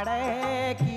ছাড়ে কি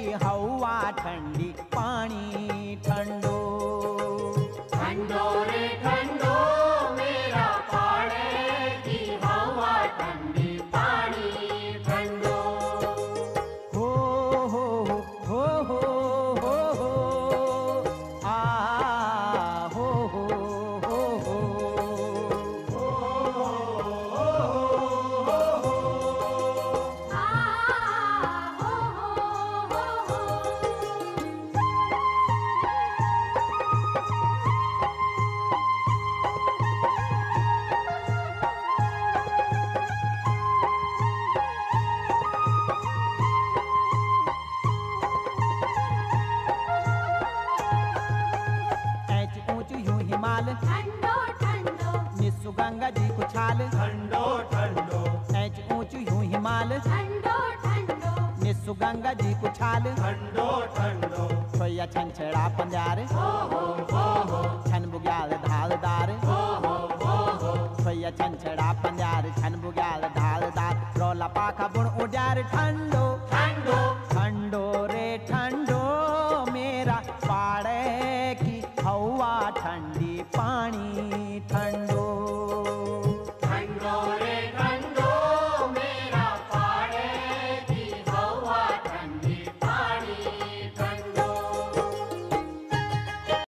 गंगा जी को छाल। ठंडो ठंडो। ऐच ऊंच यू हिमाल ठंडो ठंडो। निस्सु गंगा जी को छाल। ठंडो ठंडो। सोया छन छेड़ा पंजार। हो हो हो हो। छन बुग्याल धालदार हो हो हो हो। सोया छन छेड़ा पंजार छन बुग्याल धालदार रोला पाखा बुण उजार ठंडो ठंडो। ठंडो रे ठंडो मेरा पाड़े की हवा ठंडी पानी ठंड